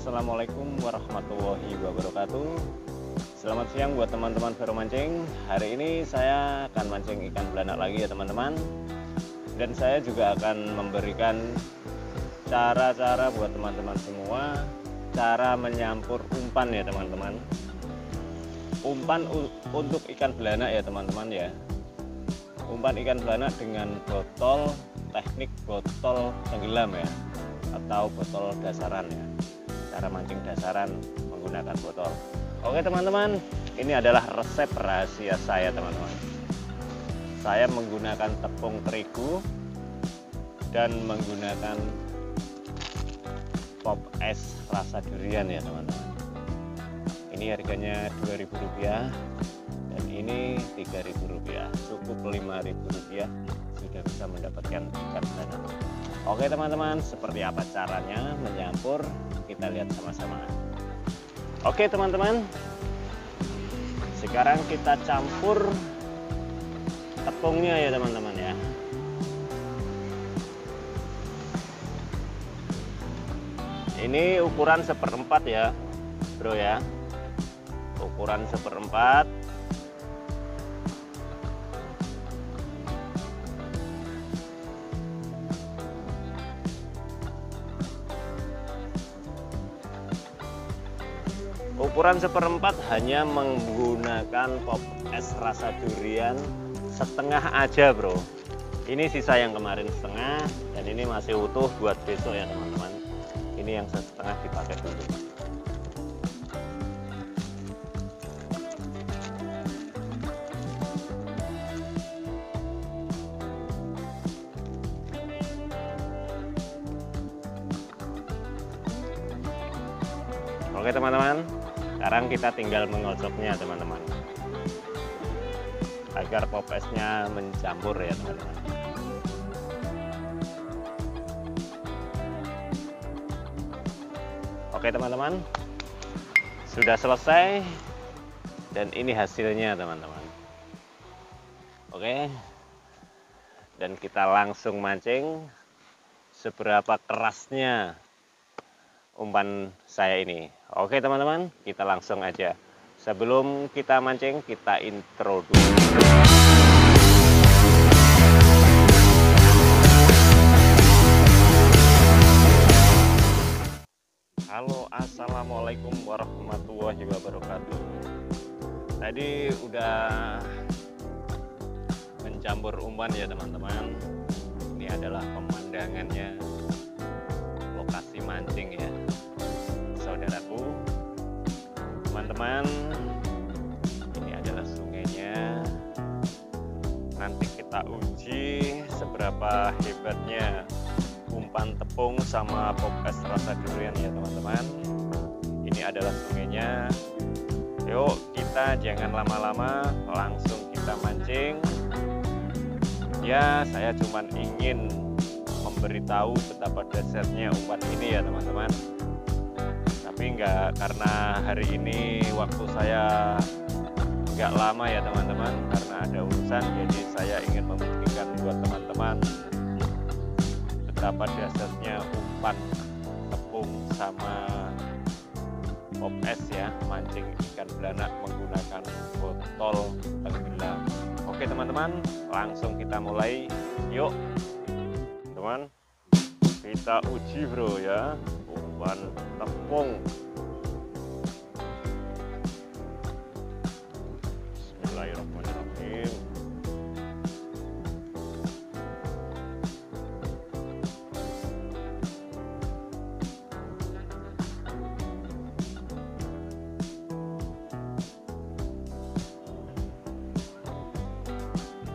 Assalamualaikum warahmatullahi wabarakatuh. Selamat siang buat teman-teman Mancing Hari ini saya akan mancing ikan belanak lagi ya teman-teman. Dan saya juga akan memberikan cara-cara buat teman-teman semua Cara menyampur umpan ya teman-teman. Umpan untuk ikan belanak ya teman-teman ya. Umpan ikan belanak dengan botol teknik botol tenggelam ya atau botol dasaran ya cara mancing dasaran menggunakan botol. Oke teman-teman ini adalah resep rahasia saya teman-teman. Saya menggunakan tepung terigu dan menggunakan pop es rasa durian ya teman-teman. Ini harganya Rp2.000 dan ini Rp3.000 cukup Rp5.000 sudah bisa mendapatkan ikan banyak Oke teman-teman, seperti apa caranya menyampur? Kita lihat sama-sama. Oke teman-teman, sekarang kita campur tepungnya ya teman-teman ya. Ini ukuran seperempat ya, bro ya. Ukuran seperempat ukuran seperempat hanya menggunakan pop es rasa durian setengah aja bro. Ini sisa yang kemarin setengah dan ini masih utuh buat besok ya teman-teman. Ini yang setengah dipakai dulu. Oke teman-teman sekarang kita tinggal mengocoknya teman-teman. Agar popesnya mencampur ya teman-teman. Oke teman-teman. Sudah selesai. Dan ini hasilnya teman-teman. Oke. Dan kita langsung mancing seberapa kerasnya umpan saya ini. Oke teman-teman kita langsung aja. Sebelum kita mancing kita intro dulu. Halo assalamualaikum warahmatullahi wabarakatuh. Tadi udah mencampur umpan ya teman-teman. Ini adalah pemandangannya nanti kita uji seberapa hebatnya umpan tepung sama popes rasa durian ya teman-teman. Ini adalah sungainya. Yuk kita jangan lama-lama langsung kita mancing. Ya saya cuman ingin memberitahu betapa dasarnya umpan ini ya teman-teman. Tapi enggak karena hari ini waktu saya enggak lama ya teman-teman karena ada urusan jadi saya ingin membuktikan buat teman-teman betapa dasarnya umpan tepung sama pop es ya mancing ikan belanak menggunakan botol tenggelam. Oke teman-teman langsung kita mulai. Yuk teman kita uji bro ya umpan tepung Bismillahirrahmanirrahim.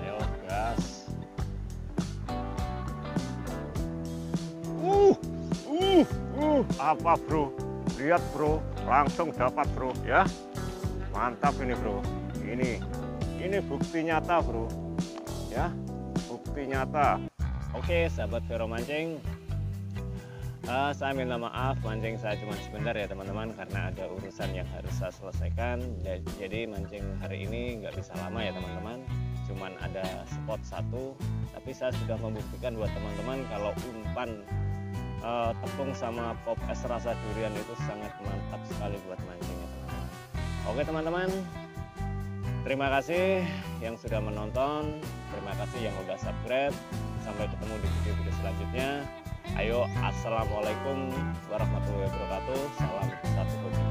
Ayo uh uh uh. Apa bro? Lihat bro. Langsung dapat bro ya. Mantap ini bro. Ini ini bukti nyata bro. Ya bukti nyata. Oke sahabat Vero mancing. Uh, saya minta maaf mancing saya cuma sebentar ya teman-teman karena ada urusan yang harus saya selesaikan. Jadi mancing hari ini nggak bisa lama ya teman-teman. Cuman ada spot satu. Tapi saya sudah membuktikan buat teman-teman kalau umpan uh, tepung sama pop es rasa durian itu sangat mantap sekali buat mancing ya teman-teman. Oke teman-teman terima kasih yang sudah menonton. Terima kasih yang udah subscribe. Sampai ketemu di video-video selanjutnya. Ayo assalamualaikum warahmatullahi wabarakatuh. Salam satu hobi